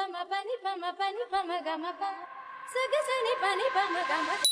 pa ma pa ni pa ma pa ni pa ma ga ma pa. Sa ga sa ni pa ni pa ma ga ma.